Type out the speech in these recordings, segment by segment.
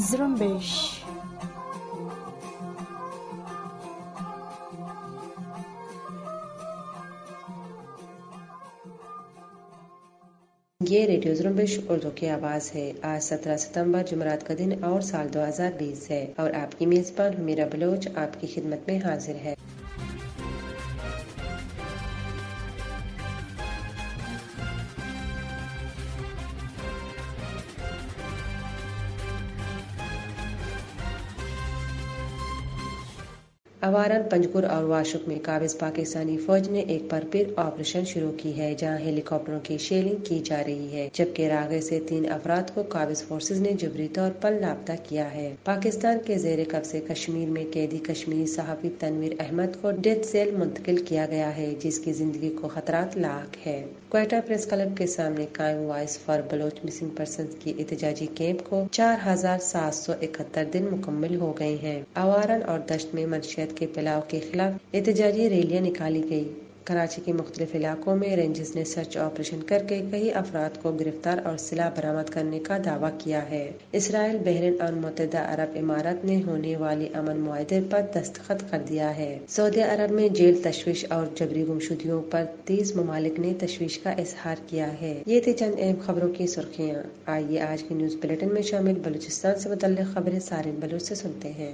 Zrumbish. ये radio जुम्बिश उर्दू की आवाज़ है आज 17 सितंबर, जुमरात का दिन और साल 2020 है और आपकी मेज़बान हमीरा बलोच आपकी खिदमत में हाजिर है अवारन, पंजकुर और वाशुक में काबिज पाकिस्तानी फौज ने एक बार फिर ऑपरेशन शुरू की है, जहाँ हेलीकॉप्टरों की शेलिंग की जा रही है, जबकि रागे से तीन अफराद को काबिज फोर्सेज ने जबरी तौर पर लापता किया है। पाकिस्तान के जेर कब्जे कश्मीर में कैदी कश्मीरी सहाफी तनवीर अहमद को डेथ सेल मुंतकिल किया गया है, जिसकी ज़िंदगी को खतरात लाक है। क्वेटा प्रेस क्लब के सामने कायम voice for Baloch missing person की एहतजाजी कैंप को चार हज़ार सात सौ इकहत्तर दिन मुकम्मल हो गए हैं। अवारन और दश्त में मनशियत के फैलाव के खिलाफ एहतजाजी रैलियाँ निकाली गई कराची के मुख्तलिफ़ इलाकों में रेंजर्स ने सर्च ऑपरेशन करके कई अफराद को गिरफ़्तार और सिला बरामद करने का दावा किया है इसराइल बहरीन और मुतदा अरब इमारत ने होने वाले अमन माहे पर दस्तखत कर दिया है सऊदी अरब में जेल तशवीश और जबरी गुमशुदियों पर तीस ममालिक ने तशवीश का इजहार किया है ये थी चंद अहम खबरों की सुर्खियाँ आइए आज की न्यूज़ बुलेटिन में शामिल बलूचिस्तान से मुतल खबरें सारे बलूच से सुनते हैं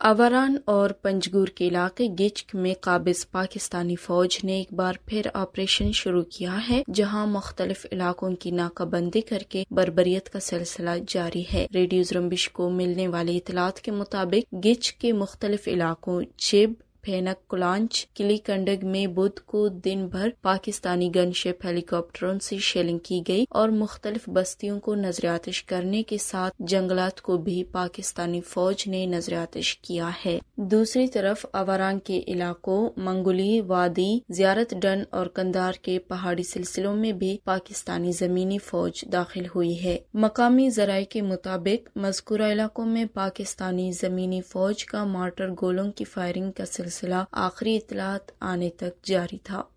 अवरान और पंजगुर के इलाके गिचक में काबिज पाकिस्तानी फौज ने एक बार फिर ऑपरेशन शुरू किया है, जहाँ मुख्तलिफ़ इलाकों की नाकाबंदी करके बरबरीत का सिलसिला जारी है। रेडियो जुम्बिश को मिलने वाली इतलात के मुताबिक गिच के मुख्तलिफ़ इलाकों चिब फेनक कुलांच किली कंडग में बुध को दिन भर पाकिस्तानी गनशिप हेलीकॉप्टरों से शेलिंग की गई और मुख्तलिफ़ बस्तियों को नज़र आतिश करने के साथ जंगलात को भी पाकिस्तानी फौज ने नज़र आतिश किया है। दूसरी तरफ़ अवारांग के इलाकों, मंगुली, वादी, जियारत डन और कंदार के पहाड़ी सिलसिलों में भी पाकिस्तानी जमीनी फौज दाखिल हुई है। मकामी जराये के मुताबिक मजकूरा इलाकों में पाकिस्तानी जमीनी फौज का मार्टर गोलों की फायरिंग का सिलसिला सिलसिला आखिरी इतलात आने तक जारी था।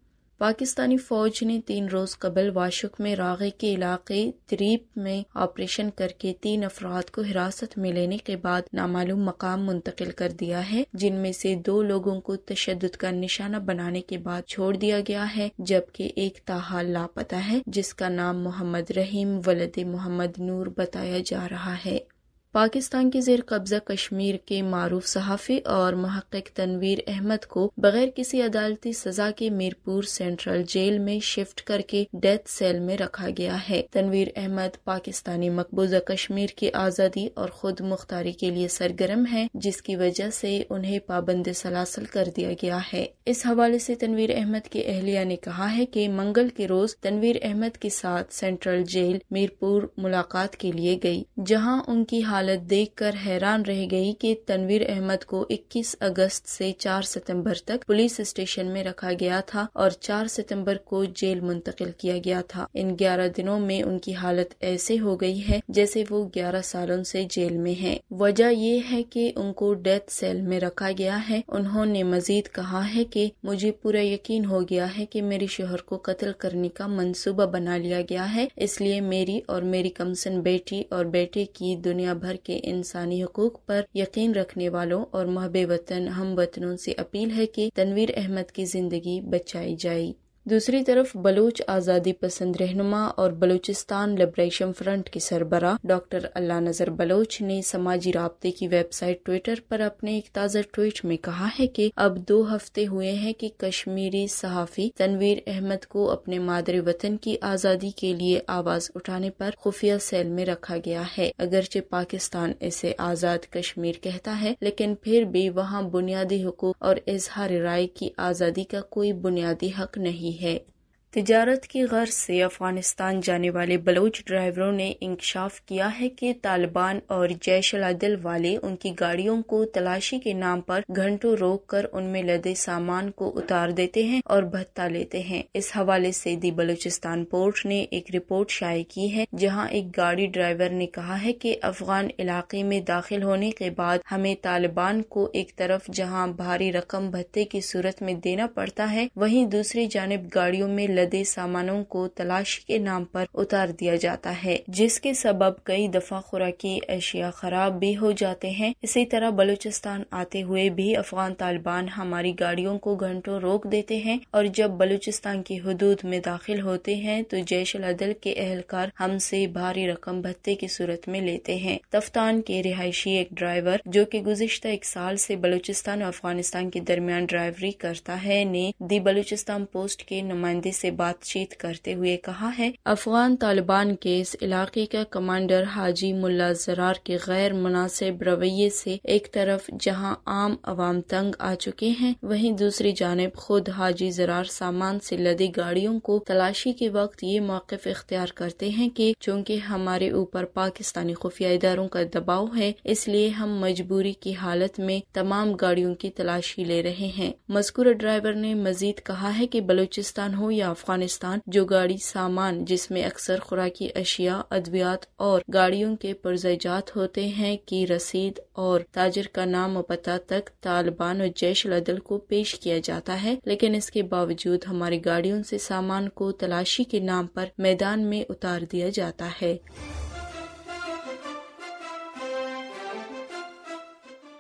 पाकिस्तानी फौज ने तीन रोज कबल वाशुक में रागे के इलाके तरीब में ऑपरेशन करके तीन अफराद को हिरासत में लेने के बाद नामालूम मकाम मुंतकिल कर दिया है, जिनमें से दो लोगों को तशद का निशाना बनाने के बाद छोड़ दिया गया है, जबकि एक ताहाल लापता है, जिसका नाम मोहम्मद रहीम वलद मोहम्मद नूर बताया जा रहा है। पाकिस्तान के जेर कब्जा कश्मीर के मारूफ सहाफ़ी और महक़ तनवीर अहमद को बगैर किसी अदालती सजा के मीरपुर सेंट्रल जेल में शिफ्ट करके डेथ सेल में रखा गया है। तनवीर अहमद पाकिस्तानी मकबूजा कश्मीर की आज़ादी और खुद मुख्तारी के लिए सरगर्म है, जिसकी वजह से उन्हें पाबंद सलासल कर दिया गया है। इस हवाले से तनवीर अहमद की अहलिया ने कहा है कि मंगल के रोज तनवीर अहमद के साथ सेंट्रल जेल मीरपुर मुलाकात के लिए गई, जहाँ उनकी हालत हालत देखकर हैरान रह गई कि तनवीर अहमद को 21 अगस्त से 4 सितंबर तक पुलिस स्टेशन में रखा गया था और 4 सितंबर को जेल मुंतकिल किया गया था। इन 11 दिनों में उनकी हालत ऐसे हो गई है जैसे वो 11 सालों से जेल में हैं। वजह ये है कि उनको डेथ सेल में रखा गया है। उन्होंने मजीद कहा है कि मुझे पूरा यकीन हो गया है कि मेरे शोहर को कत्ल करने का मंसूबा बना लिया गया है। इसलिए मेरी और मेरी कमसन बेटी और बेटे की दुनिया भर भर के इंसानी हकूक पर यकीन रखने वालों और महबे वतन, हम वतनों से अपील है कि तनवीर अहमद की ज़िंदगी बचाई जाए। दूसरी तरफ़ बलूच आज़ादी पसंद रहनुमा और बलूचिस्तान लिब्रेशन फ्रंट के सरबरा डॉक्टर अल्लाह नज़र बलोच ने समाजी रबते की वेबसाइट ट्विटर पर अपने एक ताज़ा ट्वीट में कहा है कि अब दो हफ़्ते हुए हैं कि कश्मीरी सहाफ़ी तनवीर अहमद को अपने मादर वतन की आज़ादी के लिए आवाज़ उठाने पर खुफिया सेल में रखा गया है। अगरचे पाकिस्तान इसे आज़ाद कश्मीर कहता है, लेकिन फिर भी वहाँ बुनियादी हकूक और इजहार राय की आज़ादी का कोई बुनियादी हक नहीं है तजारत की गर्ज से अफ़गानिस्तान जाने वाले बलोच ड्राइवरों ने इंकशाफ किया है कि तालिबान और जैश अदल वाले उनकी गाड़ियों को तलाशी के नाम पर घंटों रोक उनमें लदे सामान को उतार देते हैं और भत्ता लेते हैं। इस हवाले से दी बलूचिस्तान पोर्ट ने एक रिपोर्ट शाये की है, जहाँ एक गाड़ी ड्राइवर ने कहा है कि अफगान इलाके में दाखिल होने के बाद हमें तालिबान को एक तरफ़ जहाँ भारी रकम भत्ते की सूरत में देना पड़ता है, वहीं दूसरी जानब गाड़ियों में लदे सामानों को तलाशी के नाम पर उतार दिया जाता है, जिसके सबब कई दफ़ा खुराकी अशिया खराब भी हो जाते हैं। इसी तरह बलूचिस्तान आते हुए भी अफगान तालिबान हमारी गाड़ियों को घंटों रोक देते हैं और जब बलूचिस्तान की हदूद में दाखिल होते हैं तो जैश अदल के एहलकार हमसे भारी रकम भत्ते की सूरत में लेते हैं। तफ्तान के रिहायशी एक ड्राइवर, जो कि गुजशत एक साल से बलूचिस्तान और अफ़गानिस्तान के दरमियान ड्राइवरी करता है, ने दी बलूचिस्तान पोस्ट के नुमाइंदे से बातचीत करते हुए कहा है, अफगान तालिबान के इस इलाके का कमांडर हाजी मुल्ला जरार के गैर मुनासिब रवैये से एक तरफ़ जहाँ आम आवाम तंग आ चुके हैं, वहीं दूसरी जानब खुद हाजी जरार सामान से लदी गाड़ियों को तलाशी के वक्त ये मौकफ इख्तियार करते हैं कि चूँकि हमारे ऊपर पाकिस्तानी खुफिया इदारों का दबाव है, इसलिए हम मजबूरी की हालत में तमाम गाड़ियों की तलाशी ले रहे हैं। मजकूर ड्राइवर ने मजीद कहा है कि बलूचिस्तान हो या अफ़गानिस्तान, जो गाड़ी सामान, जिसमें अक्सर खुराकी अशिया, अद्वियात और गाड़ियों के पुरजात होते हैं, की रसीद और ताजर का नाम पता तक तालिबान और जैश अदल को पेश किया जाता है। लेकिन इसके बावजूद हमारी गाड़ियों से सामान को तलाशी के नाम पर मैदान में उतार दिया जाता है।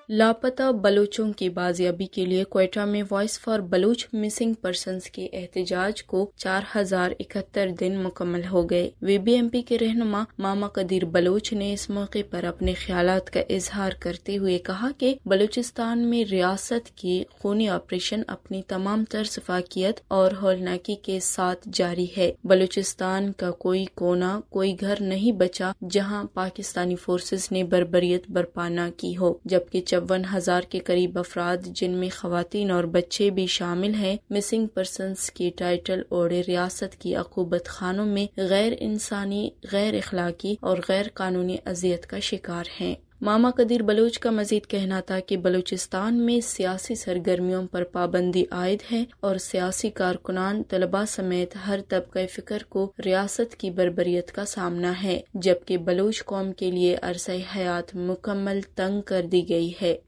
लापता बलोचों की बाजियाबी के लिए कोयटा में voice for Baloch missing person के एहतजाज को चार हज़ार इकहत्तर दिन मुकम्मल हो गए। वीबीएमपी के रहनुमा मामा कदीर बलोच ने इस मौके पर अपने ख्याल का इजहार करते हुए कहा कि बलूचिस्तान में रियासत की खूनी ऑपरेशन अपनी तमाम तर सफाकियत और होलनाकी के साथ जारी है। बलूचिस्तान का कोई कोना, कोई घर नहीं बचा जहाँ पाकिस्तानी फोर्सेज ने बरबरीत बरपा न की हो, जबकि चौवन हज़ार के करीब अफराद, जिनमें खातन और बच्चे भी शामिल हैं, मिसिंग पर्सनस की टाइटल और रियासत की अकूबत खानों में गैर इंसानी, गैर अखलाकी और गैर कानूनी अजियत का शिकार हैं। मामा कदीर बलोच का मजीद कहना था कि बलूचिस्तान में सियासी सरगर्मियों पर पाबंदी आयद है और सियासी कारकुनान तलबा समेत हर तबके फ़िक्र को रियासत की बरबरीत का सामना है, जबकि बलोच कौम के लिए अरसा हयात मुकम्मल तंग कर दी गई है।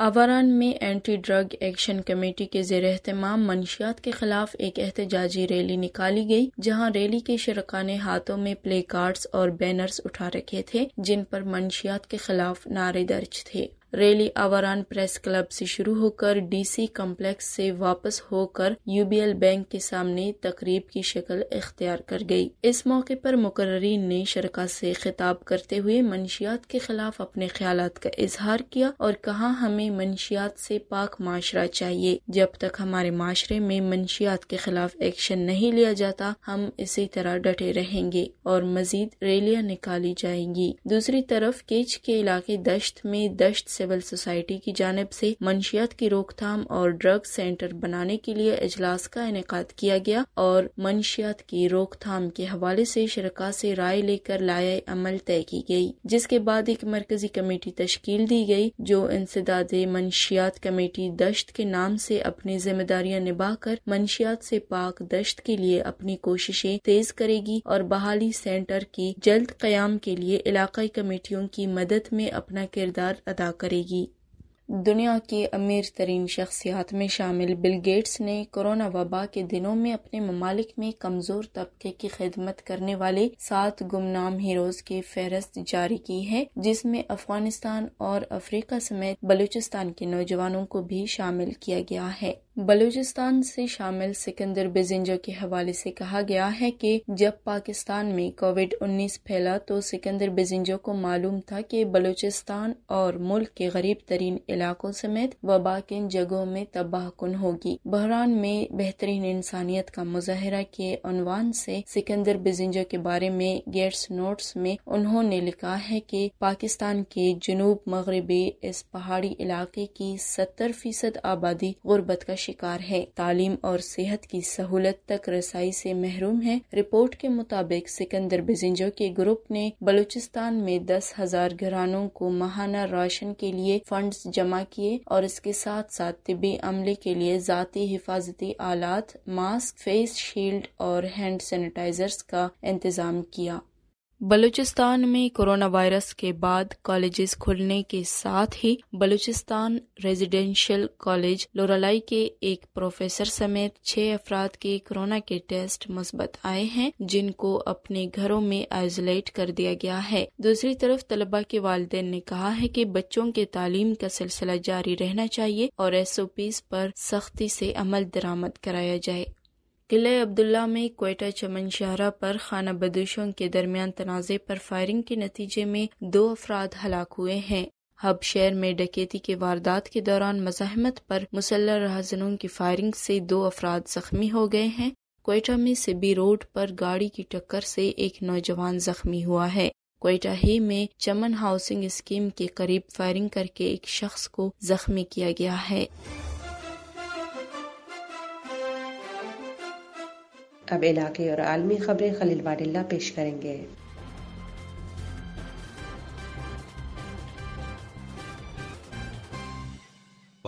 आवारान में एंटी ड्रग एक्शन कमेटी के जेर अहतमाम मनशियात के खिलाफ एक एहतजाजी रैली निकाली गई, जहाँ रैली के शरका ने हाथों में प्ले कार्ड्स और बैनर्स उठा रखे थे, जिन पर मनशियात के खिलाफ नारे दर्ज थे। रैली आवारान प्रेस क्लब से शुरू होकर डीसी कम्प्लेक्स से वापस होकर यूबीएल बैंक के सामने तकरीब की शक्ल इख्तियार कर गई। इस मौके पर मुकर्रीन ने शरका से खिताब करते हुए मंशियात के खिलाफ अपने ख्याल का इजहार किया और कहा, हमें मंशियात से पाक माशरा चाहिए। जब तक हमारे माशरे में मंशियात के खिलाफ एक्शन नहीं लिया जाता, हम इसी तरह डटे रहेंगे और मजीद रैलियाँ निकाली जाएँगी। दूसरी तरफ़ केच के इलाके दश्त में दश्त सिविल सोसाइटी की जानब से मंशियात की रोकथाम और ड्रग सेंटर बनाने के लिए अजलास का इनका किया गया और मंशियात की रोकथाम के हवाले से शरका से राय लेकर लाया अमल तय की गई, जिसके बाद एक मरकजी कमेटी तश्कील दी गई, जो इंसदाद मंशियात कमेटी दश्त के नाम से अपनी जिम्मेदारियाँ निभाकर मंशियात से पाक दश्त के लिए अपनी कोशिशें तेज करेगी और बहाली सेंटर की जल्द क्याम के लिए इलाकाई कमेटियों की मदद में अपना किरदार अदा करेगी। करेगी दुनिया की अमीर तरीन शख्सियात में शामिल बिल गेट्स ने कोरोना वबा के दिनों में अपने ममालिक में कमज़ोर तबके की खिदमत करने वाले सात गुमनाम हीरोज की फहरस्त जारी की है, जिसमें अफ़गानिस्तान और अफ्रीका समेत बलूचिस्तान के नौजवानों को भी शामिल किया गया है। बलूचिस्तान से शामिल सिकंदर बेजिंजो के हवाले से कहा गया है कि जब पाकिस्तान में कोविड 19 फैला तो सिकंदर बेजिंजो को मालूम था कि बलूचिस्तान और मुल्क के गरीब तरीन इलाकों समेत वबा किन जगहों में तबाहकुन होगी। बहरान में बेहतरीन इंसानियत का मुजाहरा के अनवान से सिकंदर बेजिंजो के बारे में गेट्स नोट्स में उन्होंने लिखा है कि पाकिस्तान के जनूब मगरबी इस पहाड़ी इलाके की सत्तर फ़ीसद आबादी गुर्बत का शिकार है। तालीम और सेहत की सहूलत तक रसाई से महरूम है। रिपोर्ट के मुताबिक सिकंदर बिजिंजो के ग्रुप ने बलूचिस्तान में दस हज़ार घरानों को महाना राशन के लिए फंड जमा किए और इसके साथ साथ तिबी अमले के लिए जाती हिफाजती आलात, मास्क, फेस शील्ड और हैंड सैनिटाइजर्स का इंतज़ाम किया। बलूचिस्तान में कोरोना वायरस के बाद कॉलेजेस खुलने के साथ ही बलूचिस्तान रेजिडेंशियल कॉलेज लोरालाई के एक प्रोफेसर समेत छह अफराद के कोरोना के टेस्ट मस्बत आए हैं, जिनको अपने घरों में आइसोलेट कर दिया गया है। दूसरी तरफ़ तलबा के वालदे ने कहा है कि बच्चों के तालीम का सिलसिला जारी रहना चाहिए और एस ओ पीज पर सख्ती से अमल दरामद कराया जाए। किले अब्दुल्ला में कोयटा चमन शाहरा पर खाना बदोशों के दरमियान तनाज़े पर फायरिंग के नतीजे में दो अफराद हलाक हुए हैं। हब शहर में डकैती के वारदात के दौरान मजामत पर मुसल्ह रहाजनों की फायरिंग से दो अफराद जख्मी हो गए हैं। कोयटा में सिबी रोड पर गाड़ी की टक्कर से एक नौजवान जख्मी हुआ है। कोयटा ही में चमन हाउसिंग स्कीम के करीब फायरिंग करके एक शख्स को जख्मी किया गया है। अब इलाके और आलमी खबरें खलील वाडिल्ला पेश करेंगे।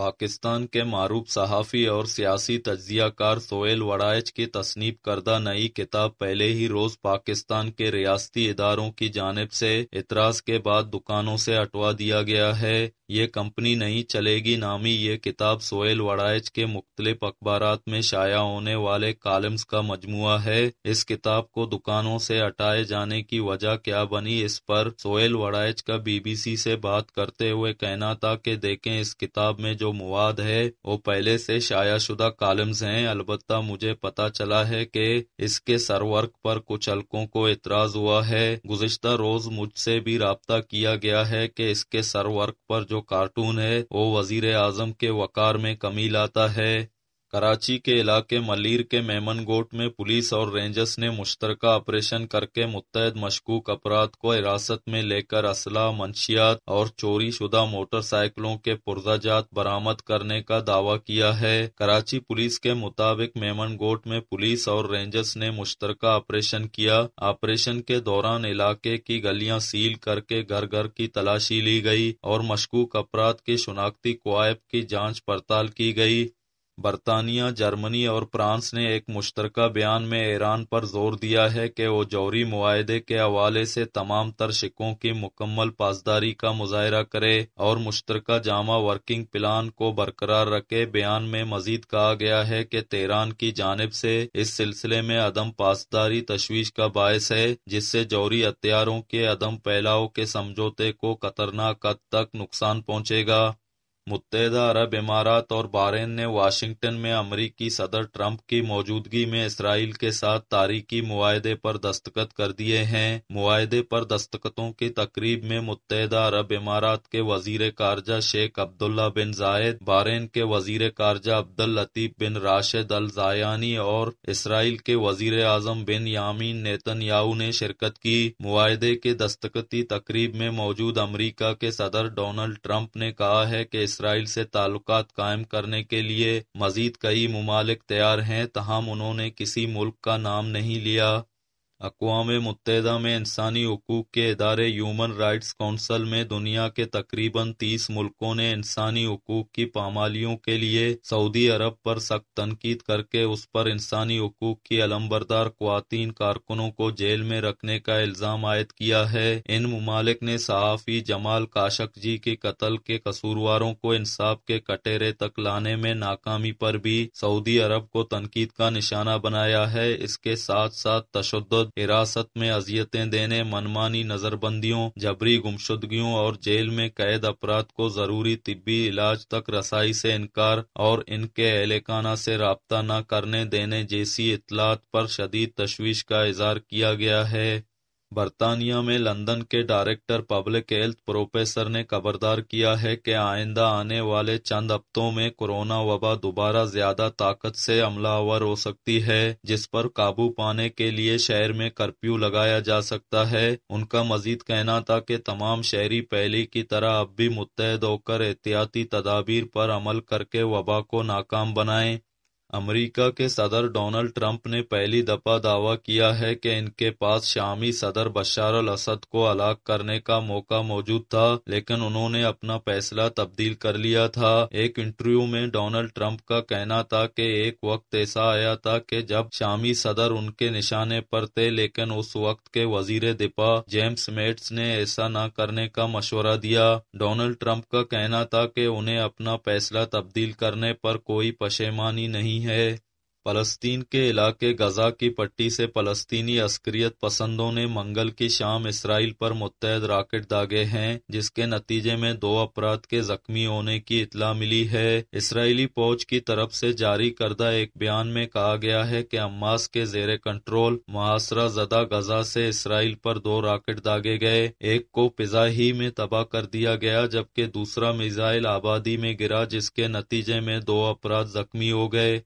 पाकिस्तान के मारूफ सहाफ़ी और सियासी तजियाकार सोहेल वड़ाइच की तसनीफ करदा नई किताब पहले ही रोज़ पाकिस्तान के रियासती इदारों की जानब से इतराज़ के बाद दुकानों से हटवा दिया गया है। ये कंपनी नहीं चलेगी नामी ये किताब सोहेल वड़ाइच के मुख्तलिफ़ अखबार में शाया होने वाले कालम्स का मजमुआ है। इस किताब को दुकानों से हटाए जाने की वजह क्या बनी? इस पर सोहेल वड़ाइच का बीबीसी से बात करते हुए कहना था कि देखें, इस किताब में जो मुवाद है। वो पहले से शाया शुदा कॉलम्स हैं। अलबत्ता मुझे पता चला है कि इसके सरवर्क पर कुछ हल्कों को इतराज हुआ है। गुजशत रोज मुझसे भी रबता किया गया है कि इसके सरवर्क पर जो कार्टून है, वो वज़ीर आज़म के वकार में कमी लाता है। कराची के इलाके मलिर के मेमन गोट में पुलिस और रेंजर्स ने मुश्तरका ऑपरेशन करके मुतहद मशकूक अपराध को हिरासत में लेकर असला मंशियात और चोरी शुदा मोटरसाइकिलों के पुर्जाजात बरामद करने का दावा किया है। कराची पुलिस के मुताबिक मेमन गोट में पुलिस और रेंजर्स ने मुश्तरका ऑपरेशन किया। ऑपरेशन के दौरान इलाके की गलियाँ सील करके घर घर की तलाशी ली गई और मशकूक अपराध की शुनाख्ती क्वायब की जाँच पड़ताल की गई। बरतानिया, जर्मनी और फ्रांस ने एक मुश्तरका बयान में ईरान पर ज़ोर दिया है कि वो जौहरी मुआदे के हवाले से तमाम तर शिकों की मुकम्मल पासदारी का मुजाहरा करे और मुश्तरका जामा वर्किंग प्लान को बरकरार रखे। बयान में मजीद कहा गया है कि तेहरान की जानब से इस सिलसिले में अदम पासदारी तशवीश का बायस है, जिससे जौहरी हथियारों के अदम फैलाव के समझौते को खतरनाक हद तक नुकसान पहुंचेगा। मुतहदा अरब इमारात और बारेन ने वाशिंगटन में अमरीकी सदर ट्रंप की मौजूदगी में इसराइल के साथ तारीखी मुआदे पर दस्तखत कर दिए हैं। मुआदे पर दस्तखतों की तकरीब में मुतहदा अरब इमारात के वज़ीर कारजा शेख अब्दुल्ला बिन जायद बारेन के वज़ीर कारजा अब्दुल लतीफ बिन राशिद अल जायानी और इसराइल के वज़ीर आज़म बिन यामीन नेतन्याहू ने शिरकत की। मुआदे के दस्तखती तकरीब में मौजूद अमरीका के सदर डोनाल्ड ट्रंप ने कहा है कि इसराइल से ताल्लुकात कायम करने के लिए मजीद कई ममालिक तैयार हैं तहम उन्होंने किसी मुल्क का नाम नहीं लिया। अकवा मुतहदा में इंसानी हकूक़ के इदारे ह्यूमन राइट्स काउंसिल में दुनिया के तकरीबन तीस मुल्कों ने इंसानी हकूक़ की पामालियों के लिए सऊदी अरब पर सख्त तनकीद करके उस पर इंसानी हकूक़ की अलम्बरदार खुवान कारकुनों को जेल में रखने का इल्ज़ाम आयद किया है। इन ममालिक ने सहाफ़ी जमाल काशक जी के कत्ल के कसूरवारों को इंसाफ के कटेरे तक लाने में नाकामी पर भी सऊदी अरब को तनकीद का निशाना बनाया है। इसके साथ साथ तशद हिरासत में अजियतें देने, मनमानी नजरबंदियों, जबरी गुमशुदगियों और जेल में कैद अपराध को ज़रूरी तिब्बी इलाज तक रसाई से इनकार और इनके एहलकाना से रबता न करने देने जैसी इतलात पर शदीद तशवीश का इजहार किया गया है। बरतानिया में लंदन के डायरेक्टर पब्लिक हेल्थ प्रोफेसर ने खबरदार किया है कि आइंदा आने वाले चंद हफ्तों में कोरोना वबा दोबारा ज़्यादा ताकत से हमलावर हो सकती है, जिस पर काबू पाने के लिए शहर में कर्फ्यू लगाया जा सकता है। उनका मजीद कहना था कि तमाम शहरी पहले की तरह अब भी मुतहद होकर एहतियाती तदाबीर पर अमल करके वबा को नाकाम बनाएँ। अमेरिका के सदर डोनाल्ड ट्रंप ने पहली दफ़ा दावा किया है कि इनके पास शामी सदर बशार अल असद को हलाक करने का मौका मौजूद था, लेकिन उन्होंने अपना फैसला तब्दील कर लिया था। एक इंटरव्यू में डोनाल्ड ट्रंप का कहना था कि एक वक्त ऐसा आया था कि जब शामी सदर उनके निशाने पर थे, लेकिन उस वक्त के वज़ीर दिफा जेम्स मेट्स ने ऐसा न करने का मशवरा दिया। डोनाल्ड ट्रंप का कहना था कि उन्हें अपना फैसला तब्दील करने पर कोई पशेमानी नहीं है। फलस्तीन के इलाके गजा की पट्टी से फलस्तीनी अस्करियत पसंदों ने मंगल की शाम इसराइल पर मुतहद राकेट दागे हैं, जिसके नतीजे में दो अपराध के जख्मी होने की इतला मिली है। इसराइली फौज की तरफ़ से जारी करदा एक बयान में कहा गया है कि अम्मास के जेर कंट्रोल मुहासरा जदा गजा से इसराइल पर दो राकेट दागे गए, एक को पिजा ही में तबाह कर दिया गया, जबकि दूसरा मिसाइल आबादी में गिरा, जिसके नतीजे में दो अपराध जख्मी हो गए।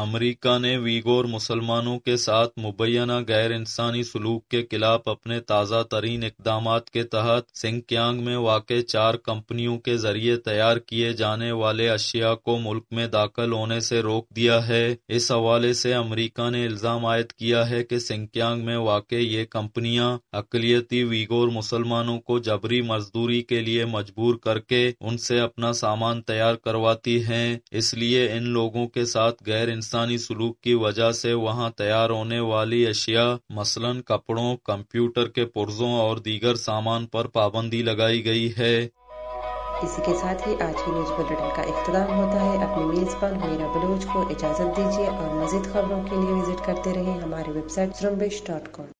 अमरीका ने वीगोर मुसलमानों के साथ मुबैना गैर इंसानी सलूक के खिलाफ अपने ताज़ा तरीन इकदाम के तहत सिंकियांग में वाक़ चार कंपनियों के ज़रिए तैयार किए जाने वाले अशिया को मुल्क में दाखिल होने से रोक दिया है। इस हवाले से अमरीका ने इल्ज़ाम आयद किया है कि सिंकियांग में वाक़ ये कंपनियाँ अकलियती वीगोर मुसलमानों को जबरी मजदूरी के लिए मजबूर करके उनसे अपना सामान तैयार करवाती हैं, इसलिए इन लोगों के साथ गैर इंसानी सलूक की वजह से वहाँ तैयार होने वाली अशिया, मसलन, कपड़ों, कंप्यूटर के पुर्जों और दीगर सामान पर पाबंदी लगाई गई है। इसी के साथ ही आज की न्यूज़ बुलेटिन का इख्ताम होता है। अपने मेजबान मीरा बलोच को इजाज़त दीजिए और मजीद खबरों के लिए विज़िट करते रहे हमारी वेबसाइट जुम्बिश डॉट कॉम।